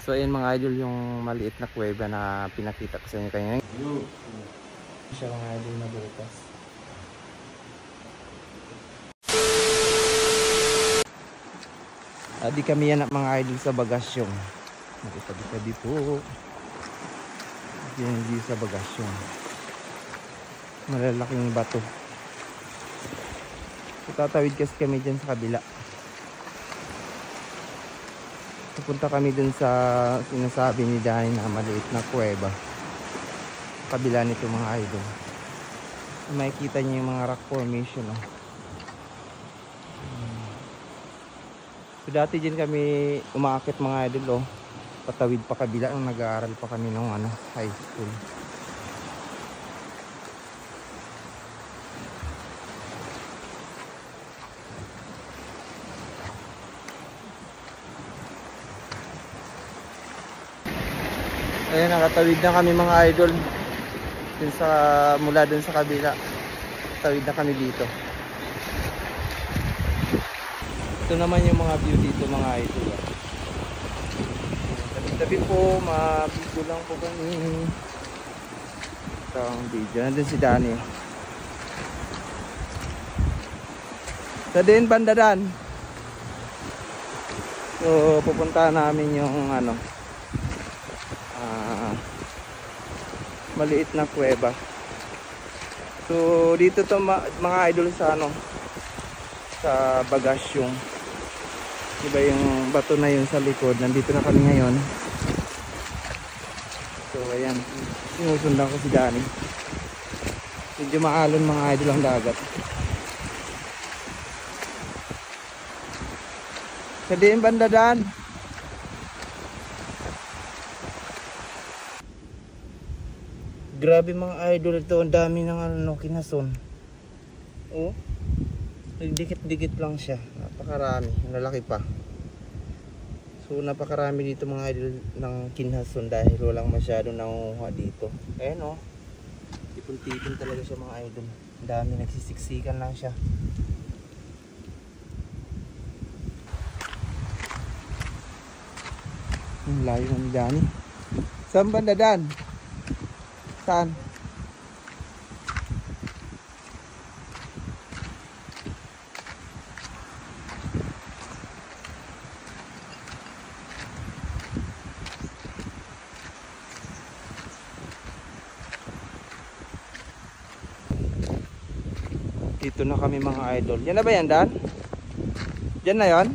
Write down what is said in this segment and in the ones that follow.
So ayun mga idol yung maliit na kuweba na pinakita ko sa inyo kanina. Siya mga idol na butas. Adi kami yan mga idol sa bagasyong. Nakitabi-tabi po. Yan di sa bagasyong. Malalaking bato. Tatawid kasi kami dyan sa kabila. Pupunta kami dun sa sinasabi ni Danny na maliit na kuweba. Kabila nito mga idol. Makikita niyo yung mga rock formation. Oh. So dati din kami umaakit mga idol. Oh. Patawid pa kabila nung nag-aaral pa kami nung ano, high school. Ayun, nakatawid na kami mga idol. Dun sa, mula dun sa kabila. Tawid na kami dito. Ito naman yung mga view dito mga idol. Tabi-tabi po, mabigyo lang po kami. Ito ang video. Nandun si Danny. Sa din, bandadan. So, pupunta namin yung ano, maliit na kuweba. So dito to mga idol sa ano sa bagasyong. Diba yung bato na yun sa likod. Nandito na kami ngayon. So ayan. Sinusundan ko si Danny. Medyo maalon mga idol ang dagat. Sa diin banda Dan. Grabe mga idol ito, ang dami ng ano, kinason. Oh. Nagdikit-dikit lang siya. Napakarami, lalaki pa. So napakarami dito mga idol ng kinhason dahil walang masyado nangunguha dito. Ayan oh. Tipon-tipon talaga siya mga idol. Ang dami nagsisiksikan lang siya. Ang layo ng Dani. Saan banda Dan? Saan? Dito na kami mga idol. Yan na ba yan, Dan? Yan na yan?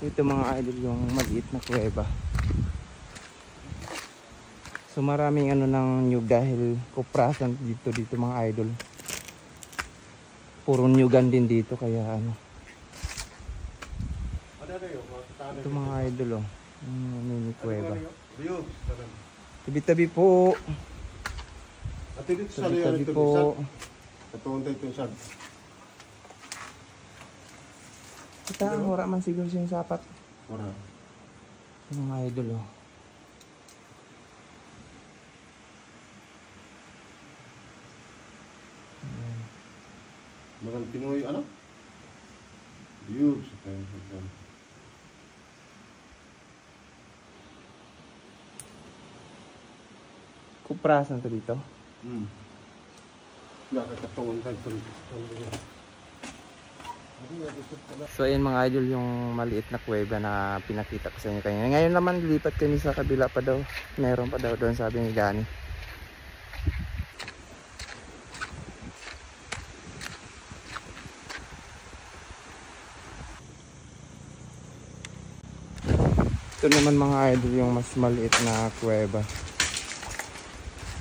Ito mga idol yung maliit na kuweba. So maraming ano ng nyug dahil kuprasan dito dito mga idol. Puro nyugan din dito kaya ano. Ano Ito mga idol oh. Mini kuweba. Yun. Tabi-tabi po. Tabi-tabi ito po. tayo ito siya. Kita ang wala man siguro siyang sapat. Wala. Yung mga idol oh. Mga Pinoy ano? Yun. Sa tayo. Kuprasan to dito. Hmm. Nakakatuon tayo ito. So ayun mga idol yung maliit na kuweba na pinakita ko sa inyo kanina. Ngayon naman lipat kami sa kabila pa daw. Meron pa daw doon sabi ni Danny. Ito naman mga idol yung mas maliit na kuweba.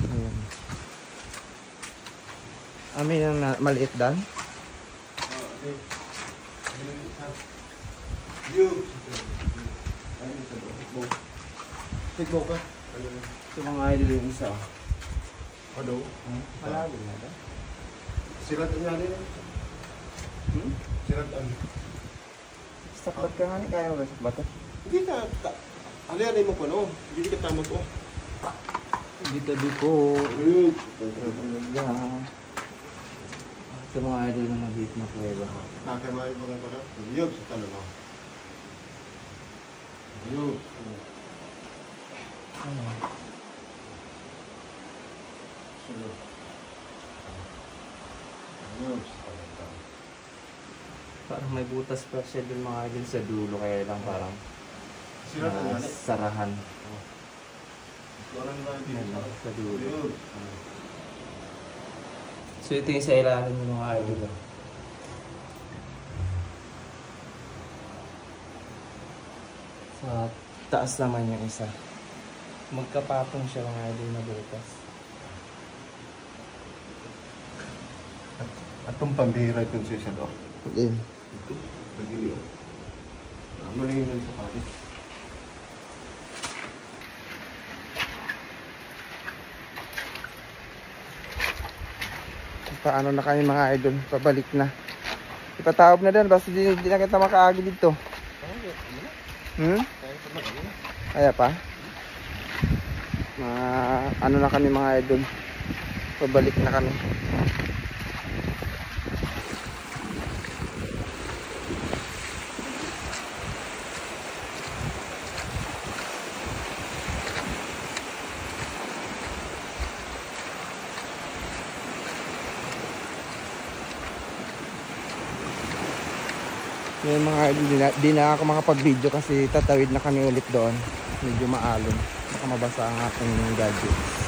Ayan. Amin ang na- maliit dan? Tigbo ka. Ito mga idol yung isa. Ano? Malabo na ba? Sirat ang yan. Hmm? Sirat ang... Sakbat ka nga ni kaya mo ba sakbat ka? Hindi ka... ta- Ano yan mo pa no? Hindi ka tama to. Dito di po. Yun. Sa mga idol na maliit na kuweba. Nakamay mo nga pala. Yun. Sa tanong mo. Yun. Ano? Sunod. Yun. Parang may butas pa siya dun mga idol sa dulo kaya lang parang Yan. sarahan. Sa dulo. So ito yung sa ilalim ng mga idol. oh. Sa taas naman yung isa. Magkapatong siya mga idol na butas. At itong pambihira itong session. Oh. Din. Ito. Oh. Ah, Malingin lang sa pati. Paano na kami mga idol? Pabalik na. Ipatawag na din. Basta di, na kita makaagi dito. Hmm? Kaya pa? Mga ano na kami mga idol. Pabalik na kami. Yung mga idol, di na ako makapag-video kasi tatawid na kami ulit doon. Medyo maalon. Baka mabasa ang ating gadgets.